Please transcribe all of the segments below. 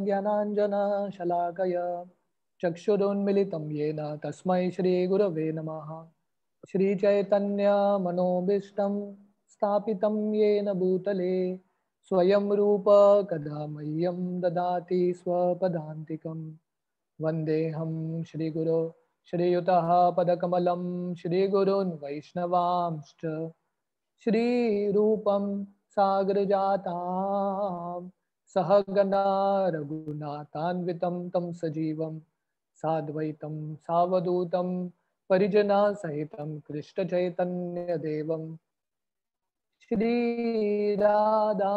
ज्ञानाञ्जनशलाकय चक्षुरुन्मिलितं येन तस्मै श्रीगुरवे नमः। श्रीचैतन्यमनोभीष्टं स्थापितं येन भूतले। स्वयं रूप कदा मह्यं ददाति स्वपदान्तिकं। वन्देऽहं श्रीगुरो श्रीयुतः पदकमलं श्रीगुरून् वैष्णवांश्च। श्रीरूपं सागरजातां सहगना रघुनाथान्वितं तं सजीवं साद्वैतं सावधूतं परिजनसहितं कृष्णचैतन्यदेवं। श्रीराधा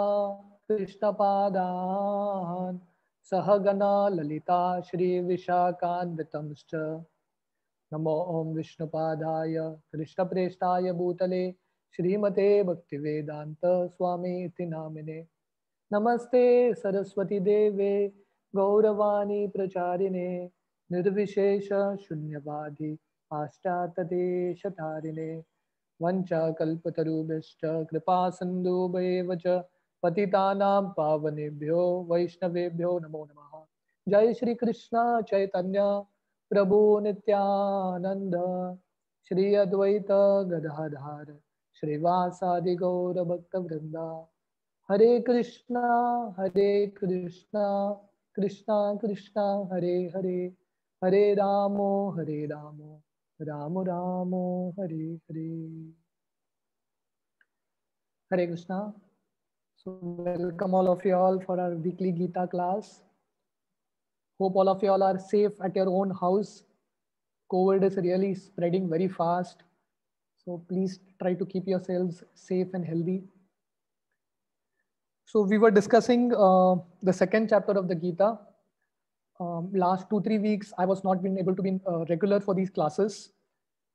कृष्णपादान् सहगना ललिता श्रीविशाखान्वितंश्च। नमो ॐ विष्णुपादाय कृष्णप्रेष्ठाय भूतले श्रीमते भक्तिवेदान्त स्वामी नामिने। नमस्ते सरस्वती देवे, गौरवाणी प्रचारिणे, निर्विशेष शून्यवादी पाश्चात्यदेशतारिणे वञ्चाकल्पतरुभ्यश्च कृपा सिन्धुभैव च, पतितानां पावनेभ्यो, वैष्णवेभ्यो नमो नमः। जय Shri Krishna Chaitanya, Prabhu Nityananda Shri Advaita Gadadhara श्रीवासादि Gaura Hare Krishna Hare Krishna Krishna Krishna, Hare Hare Hare Ram Hare Ram Ram Ram, Hare Hare. Hare Krishna so welcome all of you all for our weekly Gita class hope all of you all are safe at your own house Covid is really spreading very fast so please try to keep your self safe and healthy So we were discussing uh, the second chapter of the Gita. Um, last two, three weeks, I was not been able to be uh, regular for these classes,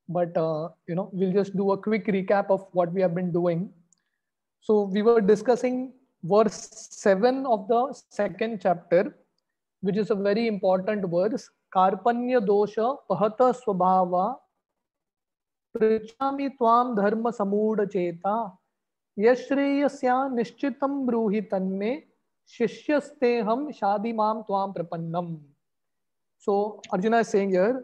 but uh, you know, we'll just do a quick recap of what we have been doing. So we were discussing verse seven of the second chapter, which is a very important verse. Karpanya dosha pahata swabhava prichami tvam dharma samudacheta यश्रेयस्या निश्चितं ब्रूहि तन्मे शिष्यस्ते हम शादी माम त्वां प्रपन्नम so arjuna is saying here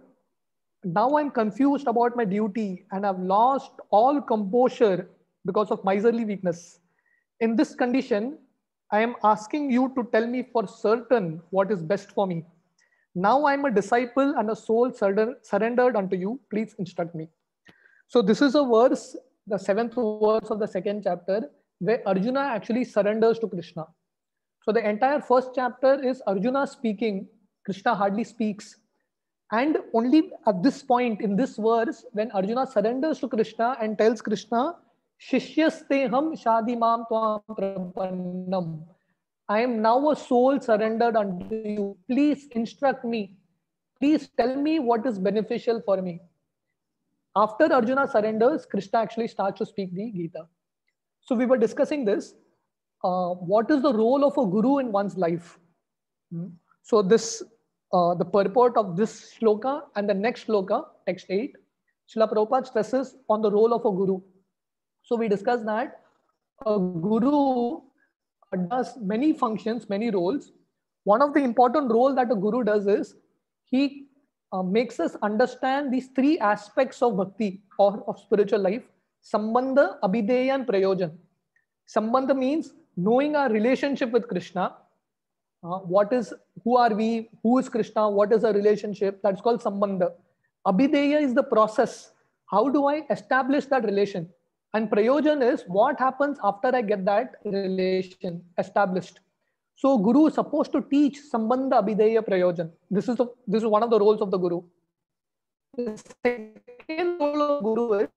now i'm confused about my duty and i've lost all composure because of miserly weakness in this condition i am asking you to tell me for certain what is best for me now i am a disciple and a soul surrendered unto you please instruct me so this is a verse the seventh verse of the second chapter where arjuna actually surrenders to krishna so the entire first chapter is arjuna speaking Krishna hardly speaks. And only at this point in this verse, when Arjuna surrenders to Krishna and tells Krishna, Shishyasteham shadimam tvam prapannam. I am now a soul surrendered unto you. Please instruct me. Please tell me what is beneficial for me. After Arjuna surrenders, Krishna actually starts to speak the Gita. So we were discussing this. Uh, what is the role of a guru in one's life? Hmm? So this uh, the purport of this shloka and the next shloka, text 8, Srila Prabhupada stresses on the role of a guru. So we discussed that a guru does many functions, many roles. One of the important role that a guru does is he uh, makes us understand these three aspects of bhakti or of spiritual life, sambandha, abhideya and prayojan. Sambandha means knowing our relationship with Krishna, uh, what is who are we who is krishna what is our relationship? That's called sambandha. Abhideya is the process. How do i establish that relation? And prayojan is what happens after i get that relation established so guru is supposed to teach sambandha abhideya prayojan this is the, this is one of the roles of the guru the second role of guru is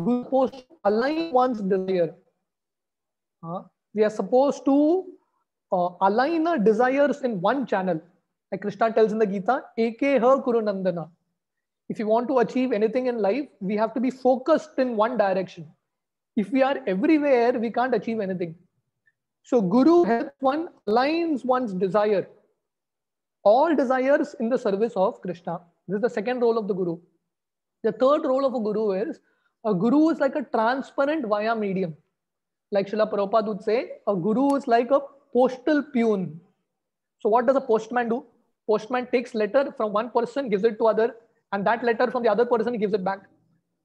guru is supposed to align one's desire uh, we are supposed to uh, align our desires in one channel. Like Krishna tells in the Gita, Ekeha Kurunandana. If you want to achieve anything in life, we have to be focused in one direction. If we are everywhere, we can't achieve anything. So Guru helps one, aligns one's desire. All desires in the service of Krishna. This is the second role of the Guru. The third role of a Guru is, a Guru is like a transparent via medium. Like Srila Prabhupada would say, a Guru is like a postal pune. So what does a postman do? Postman takes letter from one person, gives it to other, and that letter from the other person gives it back.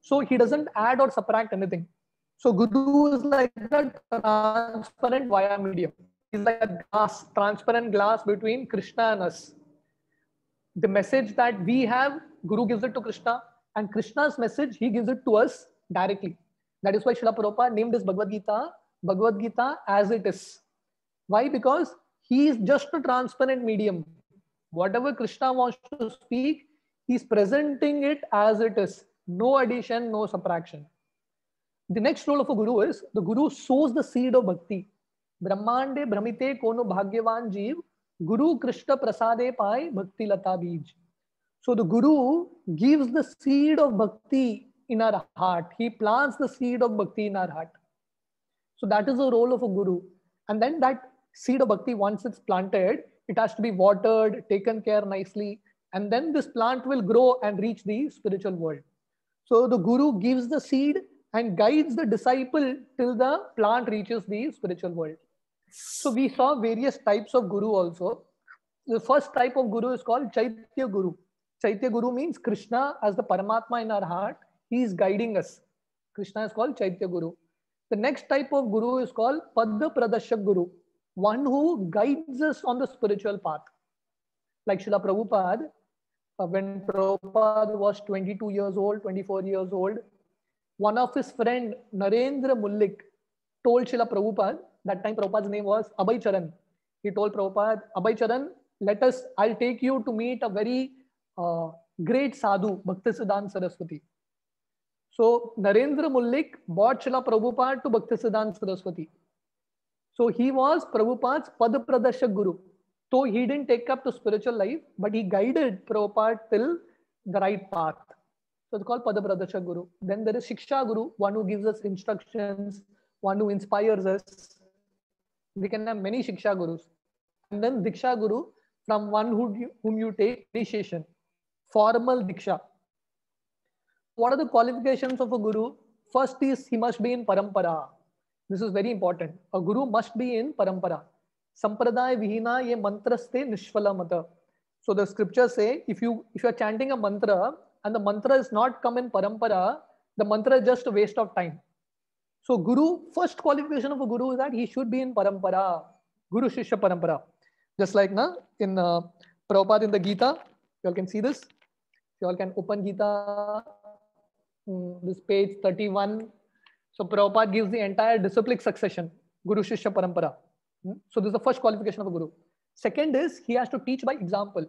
So he doesn't add or subtract anything. So Guru is like a transparent via medium. He's like a glass, transparent glass between Krishna and us. The message that we have, Guru gives it to Krishna, and Krishna's message, he gives it to us directly. That is why Srila Prabhupada named this Bhagavad Gita, Bhagavad Gita as it is. Why? Because he is just a transparent medium. Whatever Krishna wants to speak, he's presenting it as it is. No addition, no subtraction. The next role of a guru is the guru sows the seed of bhakti. Brahmande Brahmite Kono Bhagyavan Jeev, Guru Krishna Prasade Pai Bhakti Lata Bij. So the guru gives the seed of bhakti in our heart. He plants the seed of bhakti in our heart. So that is the role of a guru. And then that seed of bhakti, once it's planted, it has to be watered, taken care nicely, and then this plant will grow and reach the spiritual world. So the guru gives the seed and guides the disciple till the plant reaches the spiritual world. So we saw various types of guru also. The first type of guru is called Chaitya Guru. Chaitya Guru means Krishna as the Paramatma in our heart. He is guiding us. Krishna is called Chaitya Guru. The next type of guru is called Padda Pradashak Guru, one who guides us on the spiritual path. Like Srila Prabhupada, uh, when Prabhupada was 22 years old, 24 years old, one of his friend, Narendra Mullik, told Srila Prabhupada, that time Prabhupada's name was Abhay Charan. He told Prabhupada, Abhay Charan, let us, I'll take you to meet a very uh, great sadhu, Bhaktisiddhanta Saraswati. So Narendra Mullik bought Srila Prabhupada to Bhaktisiddhanta Saraswati. So he was Prabhupada's Padapradashak Guru. So he didn't take up the spiritual life, but he guided Prabhupada till the right path. So it's called Padapradashak Guru. Then there is Shiksha Guru, one who gives us instructions, one who inspires us. We can have many Shiksha Gurus. And then Diksha Guru, from one who, whom you take initiation, formal Diksha. What are the qualifications of a guru? First is he must be in parampara. This is very important. A guru must be in parampara. Sampradaya vihina ye mantraste nishvala mata. So the scriptures say if you if you are chanting a mantra and the mantra is not come in parampara, the mantra is just a waste of time. So guru, first qualification of a guru is that he should be in parampara. Guru Shishya parampara. Just like na, in uh, Prabhupada in the Gita, you all can see this. You all can open Gita Hmm, this page 31. So Prabhupada gives the entire disciplic succession, Guru Shishya Parampara. Hmm, so this is the first qualification of a Guru. Second is he has to teach by example.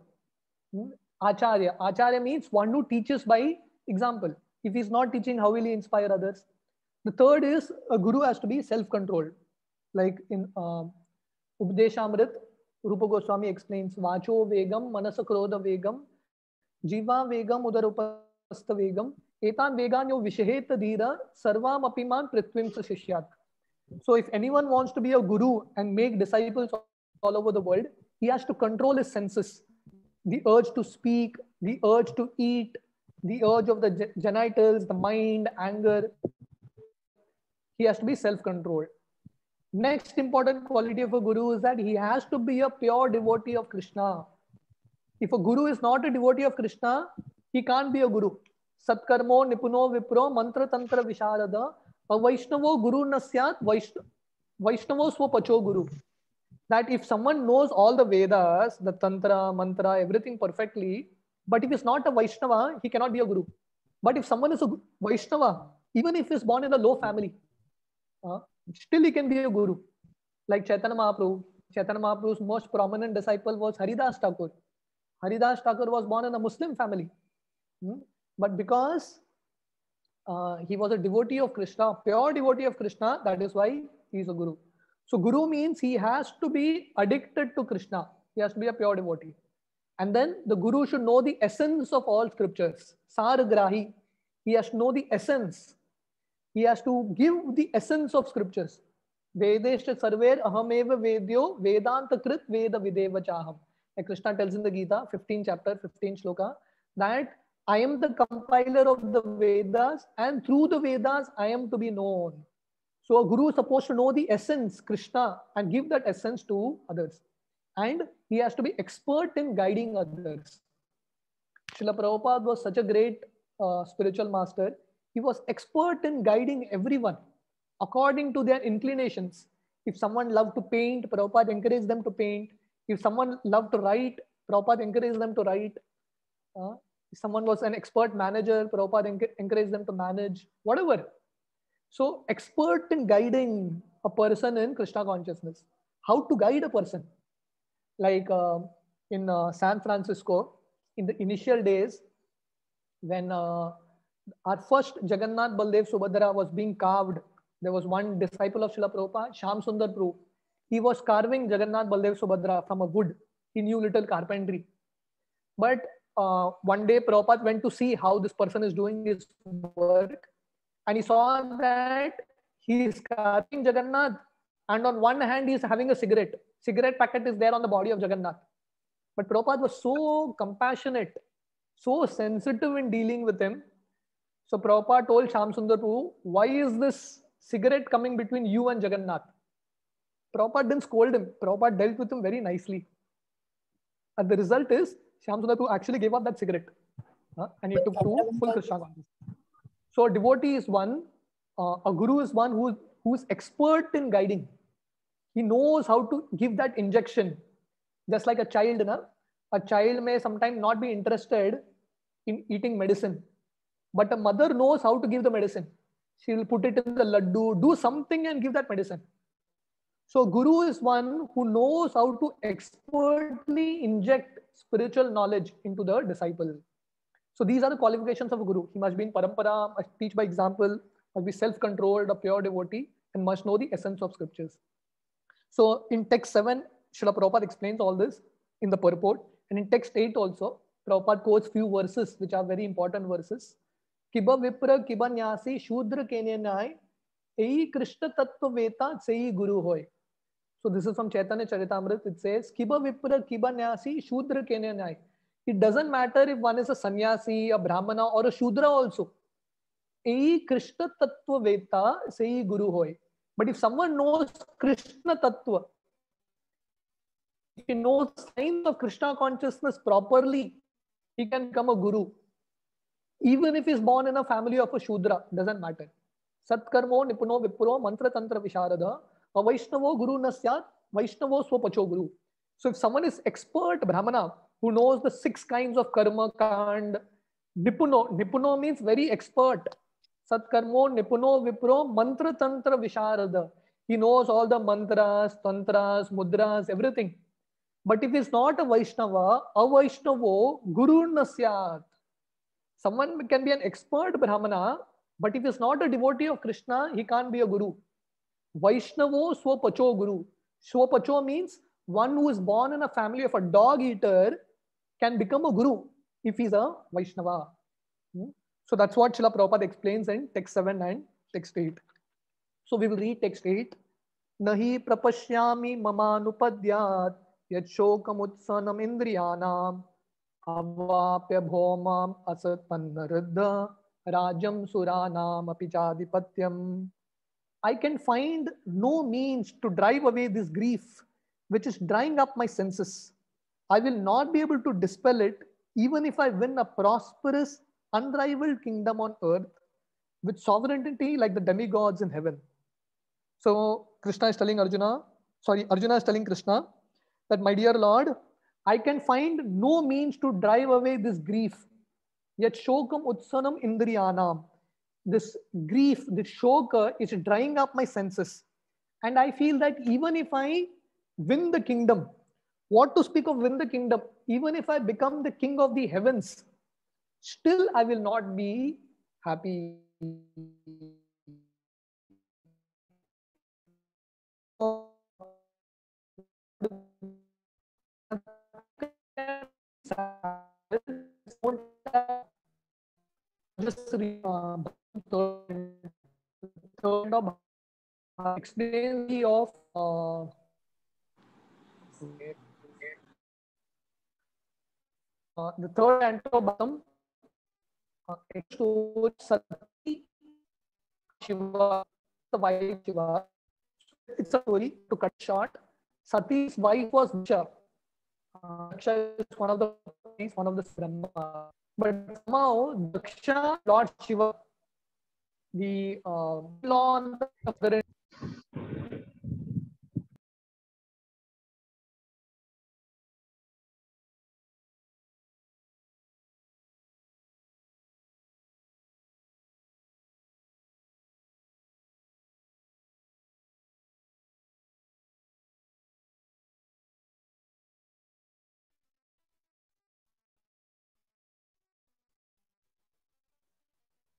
Acharya. Acharya means one who teaches by example. If he's not teaching, how will he inspire others? The third is a guru has to be self-controlled. Like in uh, Upadeshamrit, Rupa Goswami explains Vacho Vegam, manasakroda Vegam, Jiva Vegam, Udarupasta Vegam, Etan Veganyo Vishehet Dhira, Sarvam Apiman prithvim Shishyat. So if anyone wants to be a guru and make disciples all over the world, he has to control his senses. The urge to speak the urge to eat the urge of the genitals the mind anger he has to be self controlled next important quality of a guru is that he has to be a pure devotee of krishna if a guru is not a devotee of krishna he can't be a guru सत्कर्मो निपुनो Wipro मंत्र तंत्र विशारद वैष्णवो गुरु न वैष्णवो स्वपचो गुरु that if someone knows all the Vedas, the Tantra, Mantra, everything perfectly, but if he's not a Vaishnava, he cannot be a Guru. But if someone is a Vaishnava, even if he's born in a low family, uh, still he can be a Guru. Like Chaitanya Mahaprabhu. Chaitanya Mahaprabhu's most prominent disciple was Haridas Thakur. Haridas Thakur was born in a Muslim family. Hmm? But because uh, he was a devotee of Krishna, pure devotee of Krishna, that is why he is a guru. So guru means he has to be addicted to Krishna. He has to be a pure devotee. And then the guru should know the essence of all scriptures. Saragrahi. He has to know the essence. He has to give the essence of scriptures. Vedeshta sarver ahameva vedyo vedanta krit veda videva chaham. Like Krishna tells in the Gita, 15 chapter, 15 shloka, that I am the compiler of the Vedas, and through the Vedas, I am to be known. So a guru is supposed to know the essence, Krishna, and give that essence to others. and he has to be expert in guiding others. Srila Prabhupada was such a great uh, spiritual master. He was expert in guiding everyone according to their inclinations. If someone loved to paint, Prabhupada encouraged them to paint. If someone loved to write, Prabhupada encouraged them to write. Uh, if someone was an expert manager, Prabhupada encouraged them to manage, whatever. So, expert in guiding a person in Krishna consciousness. How to guide a person. Like uh, in uh, San Francisco, in the initial days, when uh, our first Jagannath Baldev Subhadra was being carved, there was one disciple of Srila Prabhupada, Sham Sundar Prabhu. He was carving Jagannath Baldev Subhadra from a wood. He knew little carpentry. But uh, one day Prabhupada went to see how this person is doing his work and he saw that he is carving Jagannath and on one hand he is having a cigarette. Cigarette packet is there on the body of Jagannath. But Prabhupada was so compassionate, so sensitive in dealing with him. So Prabhupada told Sham Sundar why is this cigarette coming between you and Jagannath? Prabhupada didn't scold him. Prabhupada dealt with him very nicely. And the result is Sham Sundar actually gave up that cigarette. Uh, and he took to full Krishna. So a devotee is one, uh, a guru is one who, who is expert in guiding. He knows how to give that injection. Just like a child, na? a child may sometimes not be interested in eating medicine, but a mother knows how to give the medicine. She will put it in the laddu, do something and give that medicine. So guru is one who knows how to expertly inject spiritual knowledge into the disciple. So these are the qualifications of a guru. He must be in parampara, must teach by example, must be self-controlled, a pure devotee, and must know the essence of scriptures. So in text 7, Srila Prabhupada explains all this in the purport. And in text 8 also, Prabhupada quotes few verses which are very important verses. Kiba Vipra Kiba Nyasi Shudra Kenyanai Ei Krishna Tattva Veta Sei Guru Hoy. So this is from Chaitanya Charitamrit. It says Kiba Vipra Kiba Nyasi Shudra Kenyanai. It doesn't matter if one is a sannyasi, a brahmana, or a shudra also. Ei Krishna Tattva Veta Sei Guru Hoy. But if someone knows Krishna Tattva, he knows signs of Krishna consciousness properly, he can become a guru. Even if he's born in a family of a Shudra, doesn't matter. Satkarmo Nipuno Vipro Mantra Tantra Visharada Vaishnavo Guru Nasyat Vaishnavo Swapacho Guru. So if someone is expert Brahmana who knows the six kinds of karma and Nipuno, Nipuno means very expert. Satkarmo Nipuno Vipro Mantra Tantra Visharada. He knows all the mantras, tantras, mudras, everything. But if he's not a Vaishnava, a Vaishnavo, Guru Nasyat. Someone can be an expert Brahmana, but if he's not a devotee of Krishna, he can't be a Guru. Vaishnavo Swapacho Guru. Swapacho means one who is born in a family of a dog eater can become a guru if he's a Vaishnava. Hmm? So that's what Srila Prabhupada explains in text 7 and text 8. So we will read text 8. Nahi prapashyami mamanupadyat yat shokamutsanam indriyanam avapya bhomam asat pannaruddha rajam suranam apichadipatyam. I can find no means to drive away this grief which is drying up my senses. I will not be able to dispel it even if I win a prosperous, unrivaled kingdom on earth with sovereignty like the demigods in heaven. So Krishna is telling Arjuna, sorry, Arjuna is telling Krishna, that, my dear Lord, I can find no means to drive away this grief. Yet shokam utsanam indriyanam. This grief, this shoka is drying up my senses. And I feel that even if I win the kingdom, what to speak of win the kingdom, even if I become the king of the heavens, still I will not be happy. uh, explain the of uh, uh, the third antobatum uh, Sati Shiva, the wife Shiva. It's a story to cut short. Sati's wife was uh, Daksha is one of the one of the Brahma, but somehow Daksha, Lord Shiva, the uh, law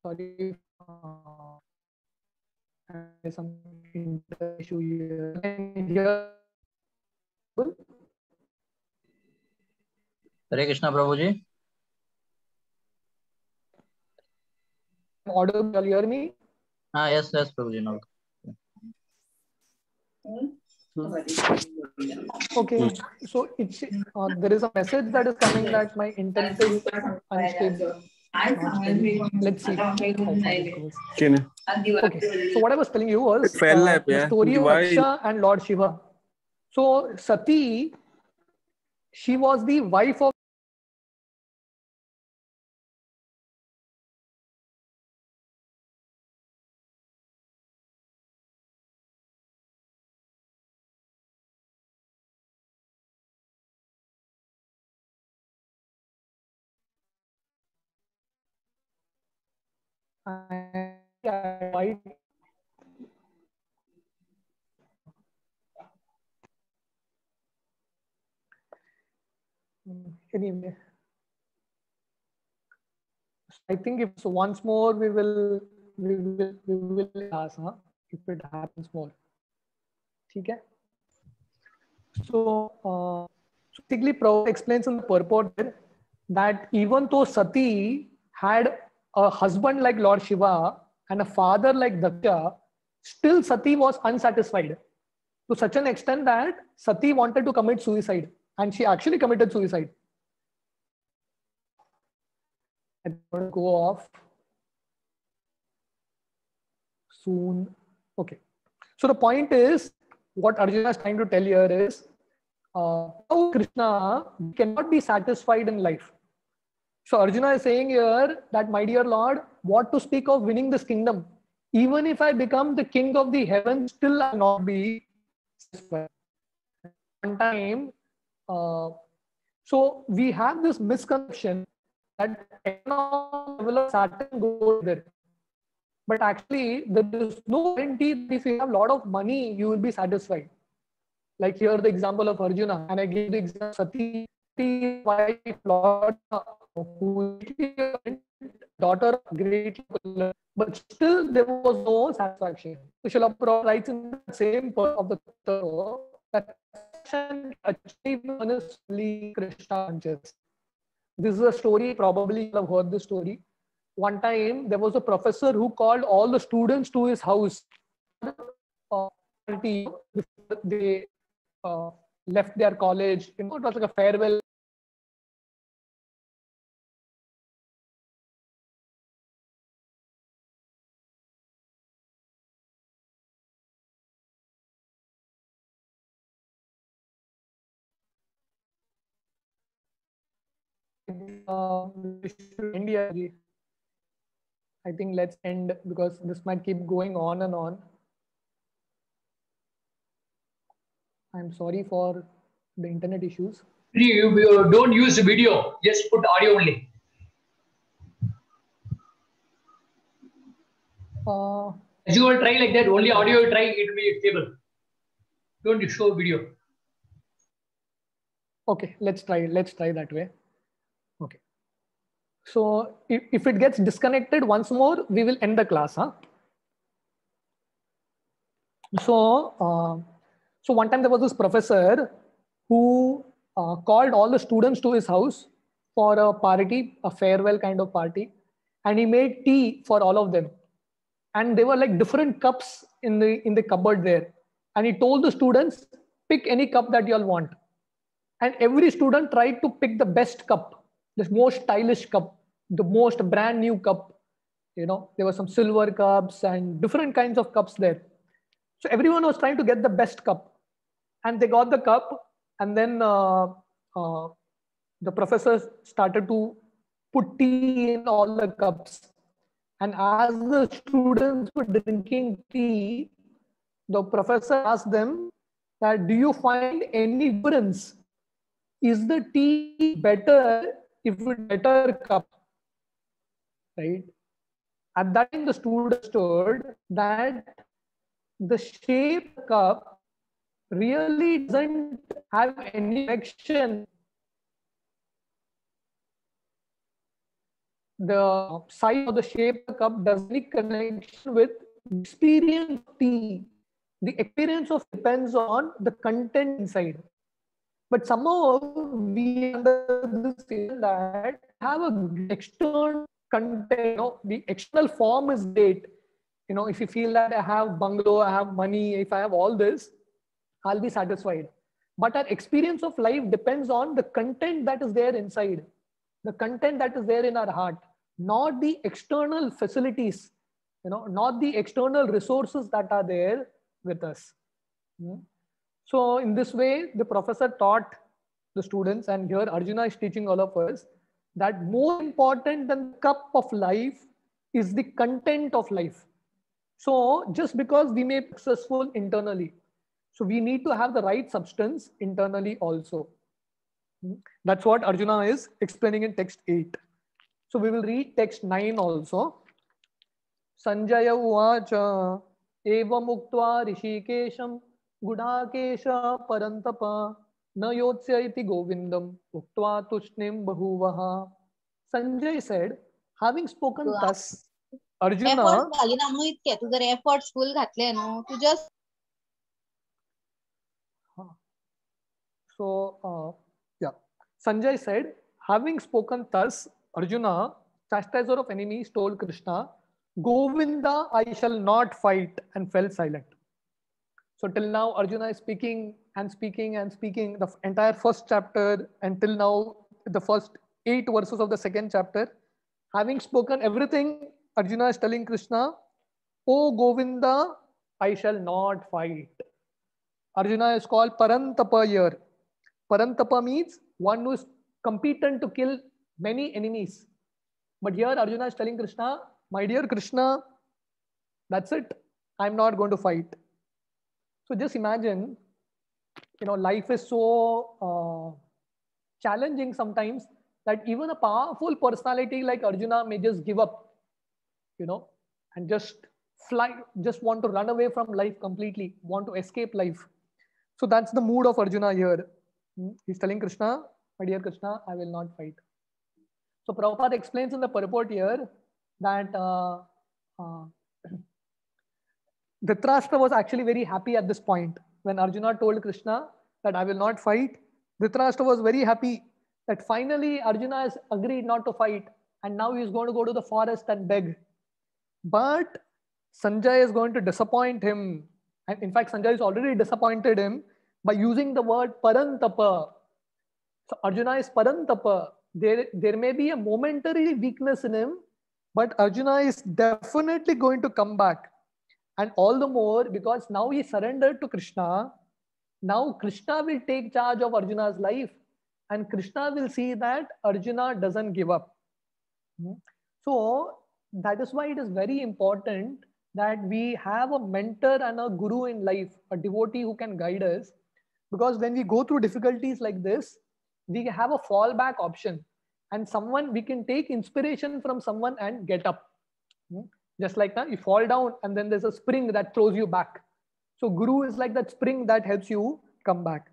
sorry uh, some issue here. here Hare Krishna Prabhu ji audible you hear me हाँ yes yes Prabhu ji no okay so it's uh, there is a message that is coming that my internet is unstable Let's see. how it goes. Okay, so what I was telling you was uh, the story of Why- Daksha and Lord Shiva. So Sati, she was the wife of Mm, anyway i think if so once more we will we will we will ask huh, if it happens more okay so uh, basically Prabhupada explains in the purport that even though sati had a husband like lord shiva and a father like daksha still sati was unsatisfied to such an extent that sati wanted to commit suicide and she actually committed suicide. I'm going to go off soon. Okay. So the point is, what Arjuna is trying to tell here is, uh, how Krishna cannot be satisfied in life. So Arjuna is saying here that, my dear Lord, what to speak of winning this kingdom? Even if I become the king of the heavens, still I will not be satisfied. One time, uh, so we have this misconception that level of Saturn goes there. But actually, there is no guarantee that if you have a lot of money, you will be satisfied. Like here, the example of Arjuna, and I gave the example of Sati, Lord, daughter, great, but still there was no satisfaction. Prabhupada writes in the same part of the Torah that achievement is Krishna conscious. This is a story, probably you have heard this story. One time there was a professor who called all the students to his house. They uh, left their college. You know, it was like a farewell. Uh, India. I think let's end because this might keep going on and on. I'm sorry for the internet issues. You, you don't use video, just put audio only. Uh, As you will try like that, only audio you try, it will be stable. Don't show video. okay, let's try. Let's try that way. So if, if it gets disconnected once more, we will end the class. Huh? So, uh, so one time there was this professor who uh, called all the students to his house for a party, a farewell kind of party, and he made tea for all of them. And there were like different cups in the in the cupboard there. And he told the students, pick any cup that you all want. And every student tried to pick the best cup, the most stylish cup, the most brand new cup. You know, there were some silver cups and different kinds of cups there. So everyone was trying to get the best cup, and they got the cup. And then uh, uh, the professor started to put tea in all the cups. And as the students were drinking tea, the professor asked them that do you find any difference? Is the tea better if it better cup? Right? At that time, the student understood that the shape cup really doesn't have any connection. The size of the shape cup does any connection with experience tea. The experience of depends on the content inside. But somehow we understand that have a external content, you know, the external form is great. You know, if you feel that I have bungalow, I have money, if I have all this, I'll be satisfied. But our experience of life depends on the content that is there inside, the content that is there in our heart, not the external facilities, you know, not the external resources that are there with us. Hmm? So in this way, the professor taught the students, and here Arjuna is teaching all of us that more important than the cup of life is the content of life. So just because we may be successful internally, so we need to have the right substance internally also. That's what Arjuna is explaining in text 8. So we will read text 9 also. Sanjaya uvacha evam uktva rishikesham gudakesha parantapa न योत्स्यति गोविंदम उक्त्वा तुष्णिम बहुवः Sanjay said having spoken thus Arjun so Sanjay said having spoken thus Arjuna chastiser of enemy stall Krishna Govinda I shall not fight and fell silent so till now Arjuna is speaking and speaking and speaking the entire first chapter until now, the first eight verses of the second chapter. Having spoken everything, Arjuna is telling Krishna, O Govinda, I shall not fight. Arjuna is called Parantapa here. Parantapa means one who is competent to kill many enemies. But here Arjuna is telling Krishna, my dear Krishna, that's it. I'm not going to fight. So just imagine, you know, life is so uh, challenging sometimes that even a powerful personality like Arjuna may just give up, you know, and just fly, just want to run away from life completely, want to escape life. So that's the mood of Arjuna here. Hmm? He's telling Krishna, my dear Krishna, I will not fight. So Prabhupada explains in the purport here that uh, uh, Dhritarashtra was actually very happy at this point when Arjuna told Krishna that I will not fight. Dhritarashtra was very happy that finally Arjuna has agreed not to fight and now he is going to go to the forest and beg. But Sanjay is going to disappoint him. And in fact, Sanjay has already disappointed him by using the word parantapa. So Arjuna is parantapa. There, there may be a momentary weakness in him, but Arjuna is definitely going to come back. And all the more because now he surrendered to Krishna. Now Krishna will take charge of Arjuna's life, and Krishna will see that Arjuna doesn't give up. Hmm. So that is why it is very important that we have a mentor and a guru in life, a devotee who can guide us. Because when we go through difficulties like this, we have a fallback option and someone we can take inspiration from someone and get up. Just like that, you fall down and then there's a spring that throws you back. So guru is like that spring that helps you come back.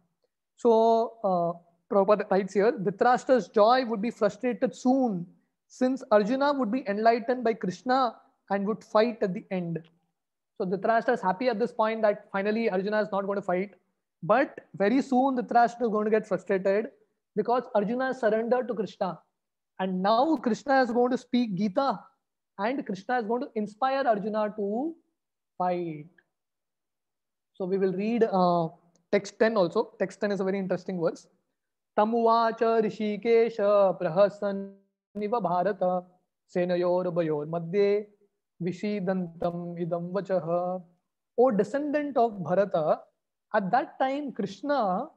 So uh, Prabhupada writes here, Dhritarashtra's joy would be frustrated soon since Arjuna would be enlightened by Krishna and would fight at the end. So Dhritarashtra is happy at this point that finally Arjuna is not going to fight. But very soon Dhritarashtra is going to get frustrated because Arjuna surrendered to Krishna. And now Krishna is going to speak Gita and Krishna is going to inspire Arjuna to fight. So we will read uh, text 10 also. Text 10 is a very interesting verse. Rishikesha Prahasaniva Bharata Senayor Bayor Madhye Vishidantam Idam Vachaha. O descendant of Bharata, at that time Krishna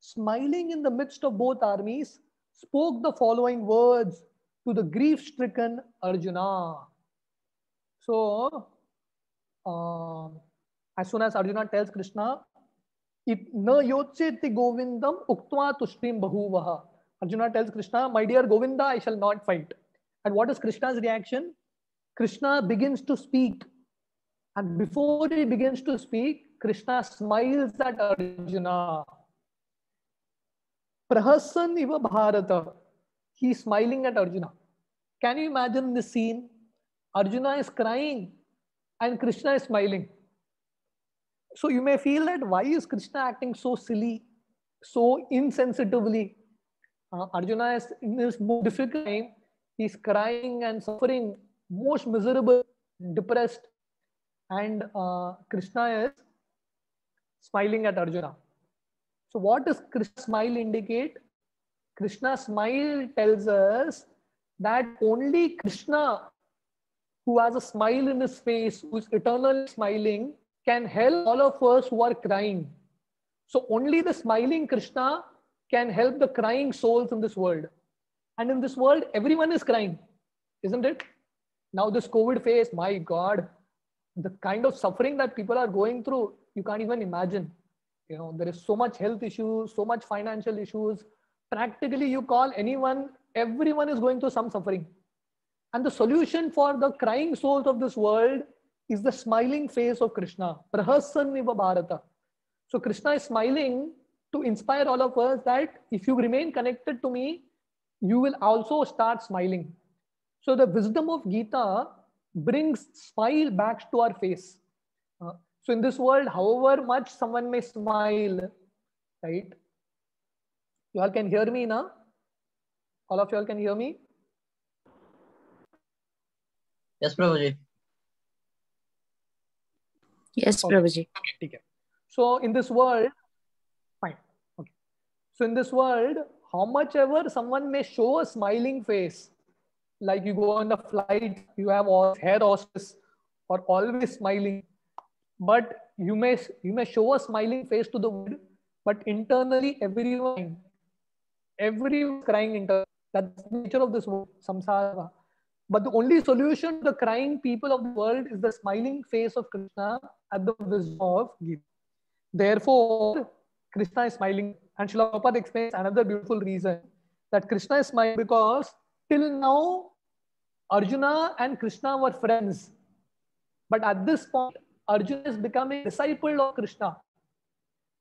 smiling in the midst of both armies, spoke the following words to the grief-stricken Arjuna. So, um, as soon as Arjuna tells Krishna, it na yocheti govindam uktva tushtim bahuvaha. Arjuna tells Krishna, my dear Govinda, I shall not fight. And what is Krishna's reaction? Krishna begins to speak. And before he begins to speak, Krishna smiles at Arjuna. Prahasan iva Bharata. He's smiling at Arjuna. Can you imagine this scene? Arjuna is crying and Krishna is smiling. So you may feel that why is Krishna acting so silly, so insensitively? Uh, Arjuna is in this most difficult time, he's crying and suffering, most miserable, depressed, and uh, Krishna is smiling at Arjuna. So what does Krishna smile indicate? Krishna smile tells us that only Krishna, who has a smile in his face, who is eternally smiling, can help all of us who are crying. So only the smiling Krishna can help the crying souls in this world. And in this world, everyone is crying, isn't it? Now, this COVID phase, my God, the kind of suffering that people are going through, you can't even imagine. You know, there is so much health issues, so much financial issues. Practically, you call anyone, everyone is going through some suffering. And the solution for the crying souls of this world is the smiling face of Krishna. Prahasan iva Bharata. So Krishna is smiling to inspire all of us that if you remain connected to me, you will also start smiling. So the wisdom of Gita brings smile back to our face. Uh, so in this world, however much someone may smile, right? You all can hear me now? All of you all can hear me? Yes, Prabhuji. Yes, Okay. Prabhuji. Okay. So in this world, fine. Okay. So in this world, how much ever someone may show a smiling face, like you go on the flight, you have all hair hostess or always smiling, but you may you may show a smiling face to the world, but internally everyone everyone crying. That's the nature of this world, samsara. But the only solution to the crying people of the world is the smiling face of Krishna at the wisdom of Gita. Therefore, Krishna is smiling. And Prabhupada explains another beautiful reason that Krishna is smiling because till now, Arjuna and Krishna were friends. But at this point, Arjuna is becoming a disciple of Krishna.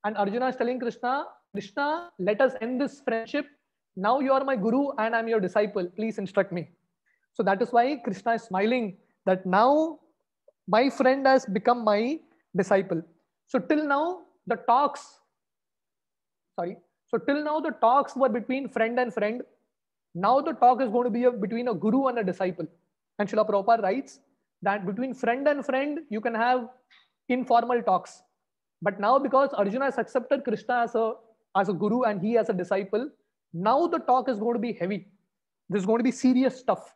And Arjuna is telling Krishna, Krishna, let us end this friendship. Now you are my guru and I'm your disciple. Please instruct me. So that is why Krishna is smiling that now my friend has become my disciple. So till now, the talks, sorry. So till now, the talks were between friend and friend. Now the talk is going to be a, between a guru and a disciple. And Srila Prabhupada writes that between friend and friend, you can have informal talks. But now because Arjuna has accepted Krishna as a, as a guru and he as a disciple, now the talk is going to be heavy. This is going to be serious stuff.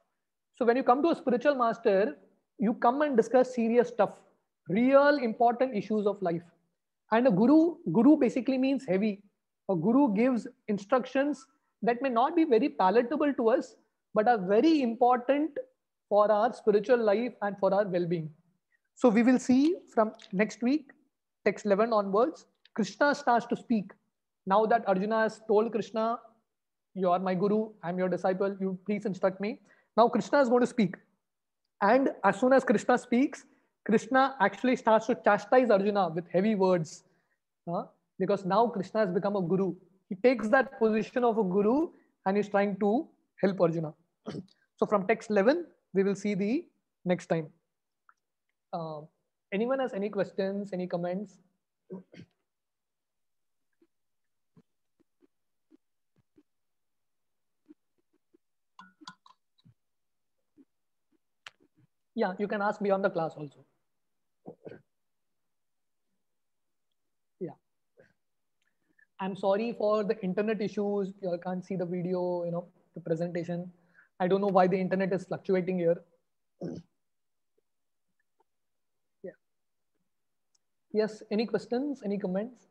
So when you come to a spiritual master, you come and discuss serious stuff, real important issues of life. And a guru, guru basically means heavy. A guru gives instructions that may not be very palatable to us, but are very important for our spiritual life and for our well-being. So we will see from next week, text 11 onwards, Krishna starts to speak. Now that Arjuna has told Krishna, you are my guru, I'm your disciple, you please instruct me. Now Krishna is going to speak. And as soon as Krishna speaks, Krishna actually starts to chastise Arjuna with heavy words. uh, because now Krishna has become a guru. He takes that position of a guru and is trying to help Arjuna. so from text 11, we will see the next time. Uh, anyone has any questions, any comments? Yeah, you can ask beyond the class also. Yeah. I'm sorry for the internet issues. You all can't see the video, you know, the presentation. I don't know why the internet is fluctuating here. Yeah. Yes, any questions, any comments?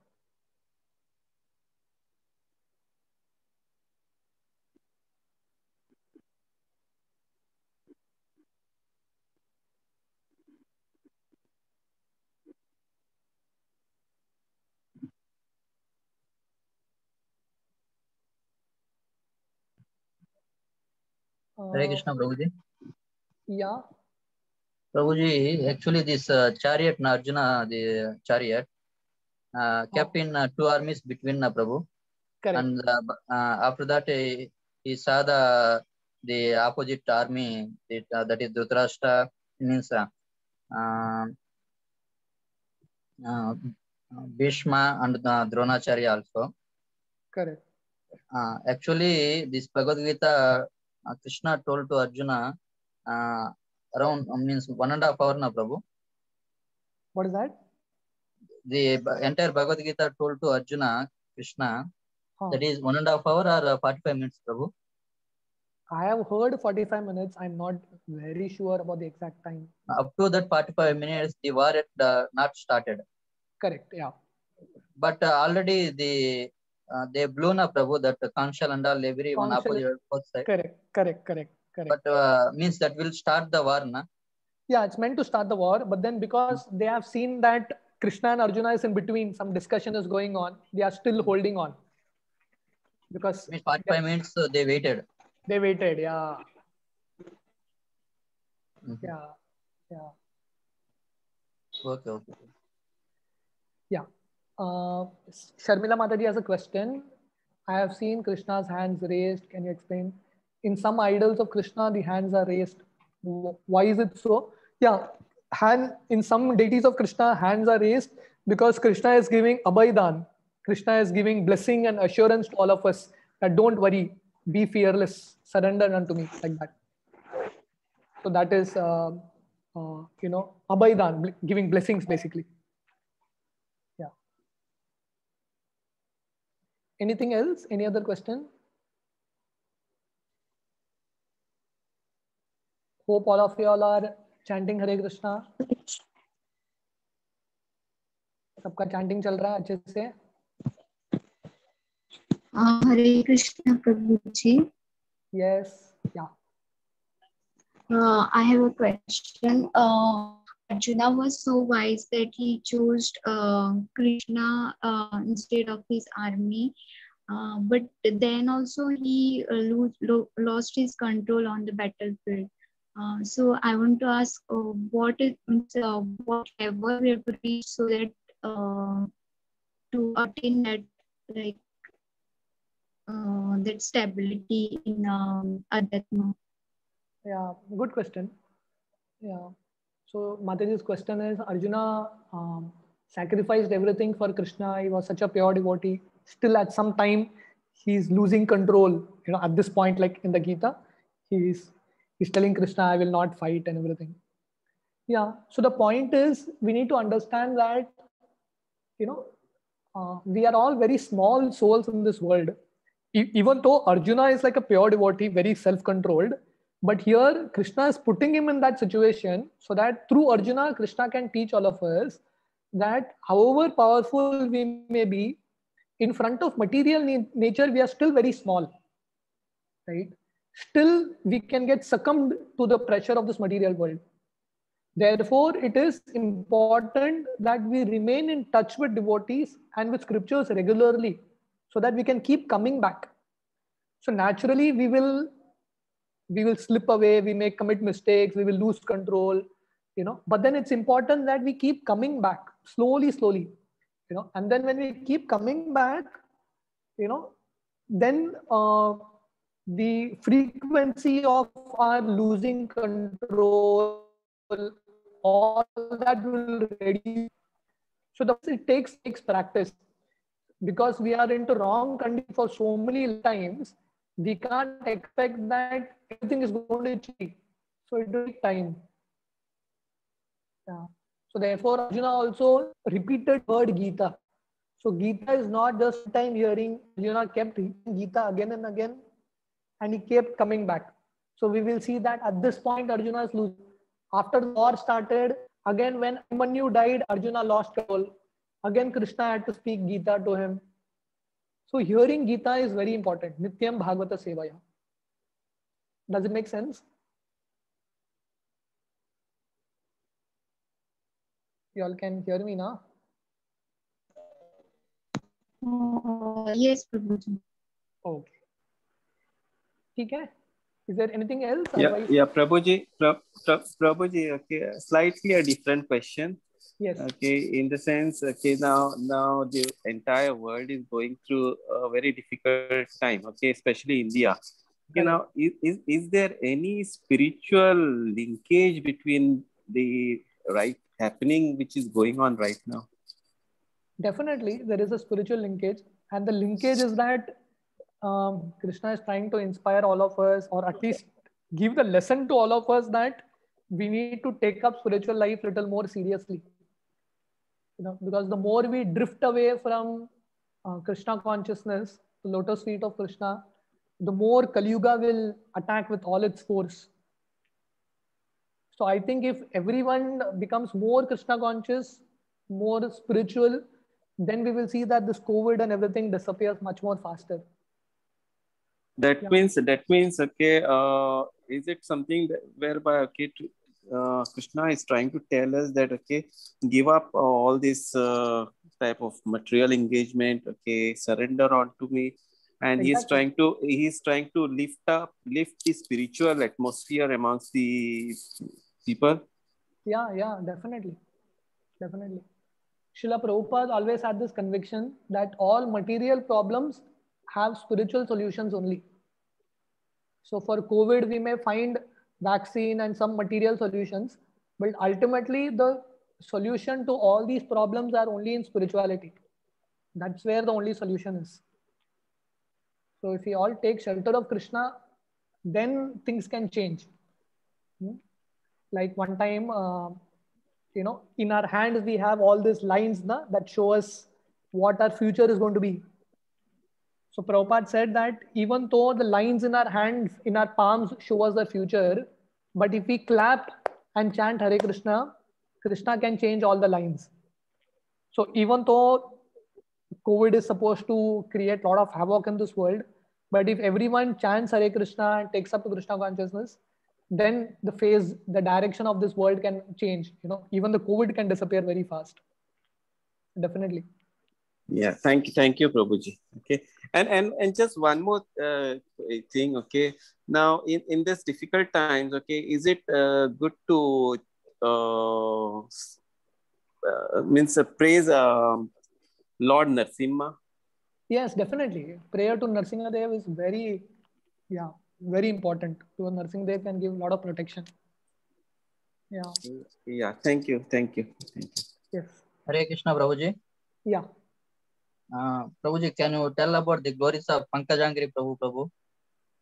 Hare Krishna Prabhu ji yeah. Prabhu ji actually this chariot ना Arjun the chariot kept in two armies between ना Prabhu. And after that he saw the the opposite army that is Dhritarashtra means Bhishma and Dronacharya also actually this Bhagavad Gita uh, Krishna told to Arjuna uh, around uh, means one and a half hour na Prabhu. What is that? The entire Bhagavad Gita told to Arjuna, Krishna, Huh. that is one and a half hour or uh, 45 minutes, Prabhu. I have heard 45 minutes. I'm not very sure about the exact time. Up to that 45 minutes, the war had uh, not started. Correct. Yeah. But uh, already the uh, they blown up, Prabhu, that the Kanshal and all, everyone Kanshal- opposite both side. Correct. Correct. Correct. Correct. But uh, means that will start the war, na? yeah, it's meant to start the war, but then because they have seen that Krishna and Arjuna is in between, some discussion is going on, they are still holding on. Because Means 45 minutes so they waited. they waited. Yeah. Mhm. Yeah. Yeah. Okay, okay. Uh, Sharmila Mataji has a question. I have seen Krishna's hands raised. Can you explain? In some idols of Krishna, the hands are raised. Why is it so? Yeah, hand in some deities of Krishna, hands are raised because Krishna is giving abhaidan. Krishna is giving blessing and assurance to all of us that don't worry, be fearless, surrender unto me, like that. So that is, uh, uh, you know, abhaidan, giving blessings basically. Anything else? Any other question? Hope all of you all are chanting Hare Krishna. सबका chanting चल रहा है अच्छे से Uh, Hare Krishna Prabhuji. Yes. Yeah. Uh, I have a question. Uh, Arjuna was so wise that he chose uh, Krishna uh, instead of his army. Uh, but then also he uh, lo- lo- lost his control on the battlefield. Uh, so I want to ask uh, what is uh, whatever we have to reach so that to attain that like that stability in um, Adhyatma. Yeah. Good question. Yeah. So Mataji's question is Arjuna um, sacrificed everything for Krishna. He was such a pure devotee. Still, at some time, he's losing control. You know, at this point, like in the Gita, he's he's telling Krishna, "I will not fight" and everything. Yeah. So the point is, we need to understand that, you know, uh, we are all very small souls in this world. E- even though Arjuna is like a pure devotee, very self-controlled, but here Krishna is putting him in that situation so that through Arjuna, Krishna can teach all of us that however powerful we may be, in front of material na- nature, we are still very small. Right? Still, we can get succumbed to the pressure of this material world. Therefore, it is important that we remain in touch with devotees and with scriptures regularly so that we can keep coming back. So naturally, we will we will slip away, we may commit mistakes, we will lose control, you know. But then it's important that we keep coming back slowly, slowly, you know. And then when we keep coming back, you know, then uh, the frequency of our losing control, all that will reduce. So the it takes takes practice because we are into wrong condition for so many times. We can't expect that everything is going to change. So it will take time. Yeah. So therefore, Arjuna also repeated word Gita. So Gita is not just time hearing. Arjuna kept Gita again and again, and he kept coming back. So we will see that at this point, Arjuna is losing. After the war started, again when Abhimanyu died, Arjuna lost control. Again, Krishna had to speak Gita to him. So hearing Gita is very important. Nityam Bhagavata Sevaya. Does it make sense? You all can hear me now? Uh, yes, Prabhuji. Okay. ठीक है Is there anything else? Yeah, Otherwise- yeah, Prabhuji, Pra, Pra, Prabhuji, okay, slightly a different question. Yes. Okay, in the sense, okay, now now the entire world is going through a very difficult time. Okay, especially India. Okay, now is, is, is there any spiritual linkage between the right happening which is going on right now? Definitely, there is a spiritual linkage, and the linkage is that um, Krishna is trying to inspire all of us, or at least give the lesson to all of us that we need to take up spiritual life little more seriously. You know, because the more we drift away from uh, Krishna consciousness, the lotus feet of Krishna, the more Kali Yuga will attack with all its force. So I think if everyone becomes more Krishna conscious, more spiritual, then we will see that this COVID and everything disappears much more faster. That Yeah. means that means okay. Uh, is it something that, whereby okay, to, uh, Krishna is trying to tell us that okay, give up all this uh, type of material engagement. Okay, surrender onto me, and he's Exactly. trying to he's trying to lift up lift the spiritual atmosphere amongst the people. Yeah, yeah, definitely. Definitely. Srila Prabhupada always had this conviction that all material problems have spiritual solutions only. So for COVID, we may find vaccine and some material solutions, but ultimately the solution to all these problems are only in spirituality. That's where the only solution is. So if we all take shelter of Krishna, then things can change. Hmm? Like one time, uh, you know, in our hands we have all these lines na, that show us what our future is going to be. So Prabhupada said that even though the lines in our hands, in our palms show us the future, but if we clap and chant Hare Krishna, Krishna can change all the lines. So even though COVID is supposed to create a lot of havoc in this world, but if everyone chants Hare Krishna and takes up to Krishna consciousness, then the phase, the direction of this world can change. You know, even the COVID can disappear very fast. Definitely. Yeah, thank you, thank you, Prabhuji. Okay, and and and just one more uh, thing. Okay, now in in this difficult times, okay, is it uh, good to uh, uh, means uh, praise um, Lord Narsimha? Yes, definitely. Prayer to Narsinga Dev is very, yeah, very important. To Narsingh Dev can give a lot of protection. Yeah. Yeah, thank you, thank you, thank you. Yes. Hare Krishna, Prabhuji. Yeah. Uh, Prabhuji, can you tell about the glories of Pankajangri Prabhu Prabhu?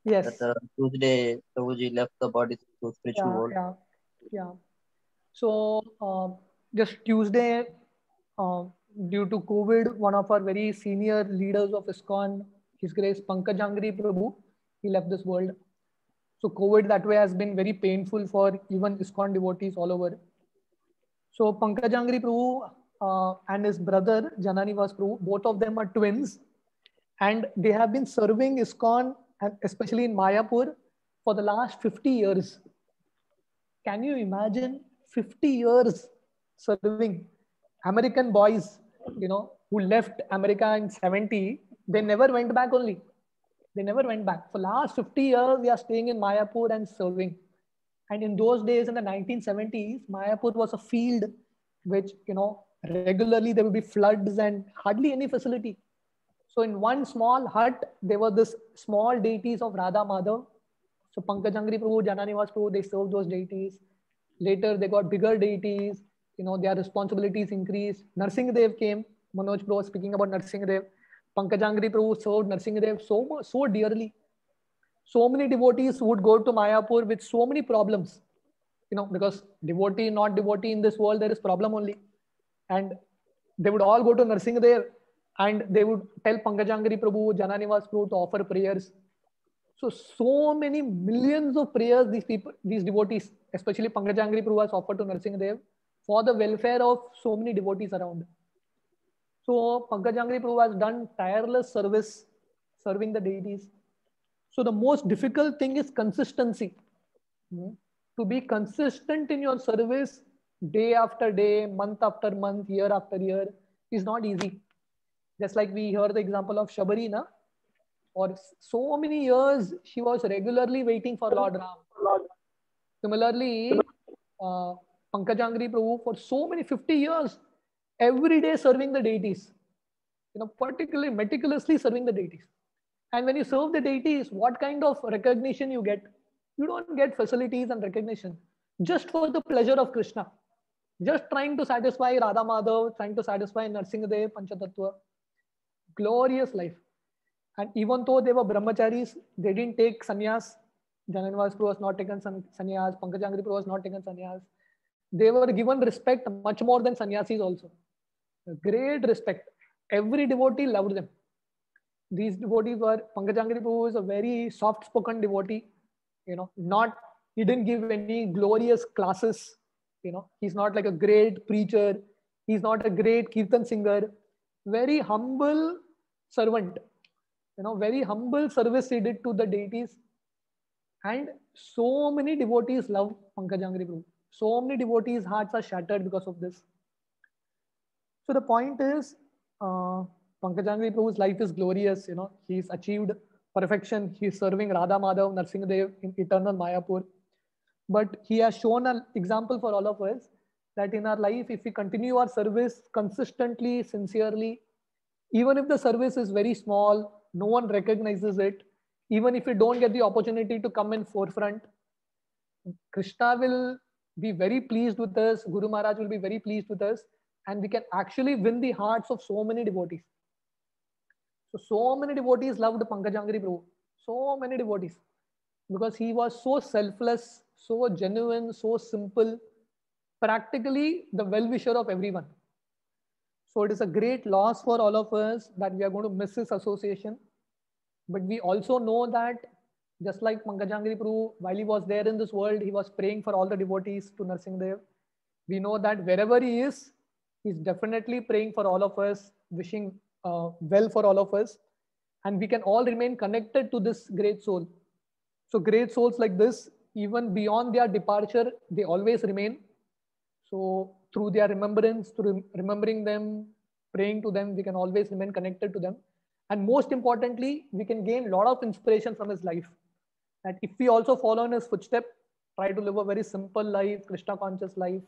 Yes. That uh, Tuesday, Prabhuji left the body to spiritual yeah, world. yeah, yeah. So uh, just Tuesday, uh, due to COVID, one of our very senior leaders of ISKCON, His Grace Pankaj Angri Prabhu, he left this world. So COVID that way has been very painful for even ISKCON devotees all over. So Pankaj Angri Prabhu uh, and his brother Jananivas Prabhu, both of them are twins, and they have been serving ISKCON, especially in Mayapur, for the last 50 years. Can you imagine 50 years serving American boys, you know, who left America in 70, they never went back only. They never went back. For last 50 years, they are staying in Mayapur and serving. And in those days, in the 1970s, Mayapur was a field which, you know, regularly there will be floods and hardly any facility. So in one small hut, there were this small deities of Radha Madhav. So Pankajanghri Prabhu, Jananivas Prabhu, they served those deities. Later, they got bigger deities. You know, their responsibilities increased. Narsingh Dev came. Manoj Prabhu was speaking about Narsingh Dev. Pankajanghri Prabhu served Narsingh Dev so, so dearly. So many devotees would go to Mayapur with so many problems. You know, because devotee, not devotee in this world, there is problem only. And they would all go to nursing there and they would tell Pankajanghri Prabhu, Jananivas Prabhu to offer prayers. So, so many millions of prayers these people, these devotees, especially Pankajanghri Prabhu has offered to Narsingh Dev for the welfare of so many devotees around. So, Pankajanghri Prabhu has done tireless service serving the deities. So, the most difficult thing is consistency. Hmm. To be consistent in your service day after day, month after month, year after year is not easy. Just like we heard the example of Shabari, na? For so many years, she was regularly waiting for Lord Ram. Similarly, uh, Pankajanghri Prabhu, for so many 50 years, every day serving the deities, you know, particularly meticulously serving the deities. And when you serve the deities, what kind of recognition you get? You don't get facilities and recognition just for the pleasure of Krishna. Just trying to satisfy Radha Madhav, trying to satisfy Narsingadev, Panchatattva. Glorious life. And even though they were brahmacharis, they didn't take sannyas. Jananivas Prabhu was not taken san- sannyas. Pankajanghri Prabhu was not taken sannyas. They were given respect much more than sannyasis also. Great respect. Every devotee loved them. These devotees were, Pankajanghri Prabhu is a very soft-spoken devotee. You know, not, he didn't give any glorious classes. You know, he's not like a great preacher. He's not a great kirtan singer. Very humble servant you know very humble service he did to the deities. And so many devotees love pankajanghri prabhu. So many devotees hearts are shattered because of this. So the point is uh, pankajanghri prabhu's life is glorious you know. He's achieved perfection. He's serving radha madhav narsingadev in eternal mayapur but he has shown an example for all of us that in our life if we continue our service consistently sincerely even if the service is very small no one recognizes it even if we don't get the opportunity to come in forefront krishna will be very pleased with us guru maharaj will be very pleased with us and we can actually win the hearts of so many devotees. So so many devotees loved pankajanghri prabhu. So many devotees. Because he was so selfless so genuine so simple practically the well-wisher of everyone so it is a great loss for all of us that we are going to miss this association. But we also know that just like Pankajanghri Prabhu, while he was there in this world, he was praying for all the devotees to nursing Narsingdev. We know that wherever he is, he's definitely praying for all of us, wishing uh, well for all of us. And we can all remain connected to this great soul. So great souls like this, even beyond their departure, they always remain. So through their remembrance, through remembering them, praying to them, we can always remain connected to them. And most importantly, we can gain a lot of inspiration from his life. That if we also follow in his footstep, try to live a very simple life, Krishna conscious life,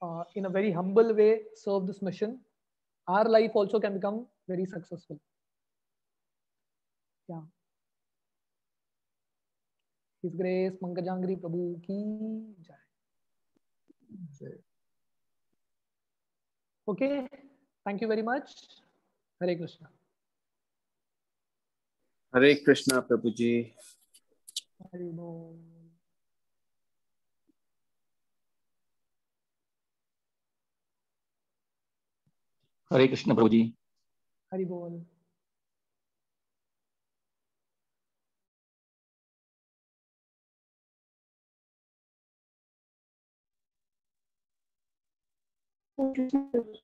uh, in a very humble way, serve this mission, our life also can become very successful. Yeah. His grace Pankajangri Prabhu की जय okay thank you very much Hare Krishna Hare Krishna Prabhu ji Hare बोल हरे कृष्ण प्रभु जी हरि बोल Prabhu.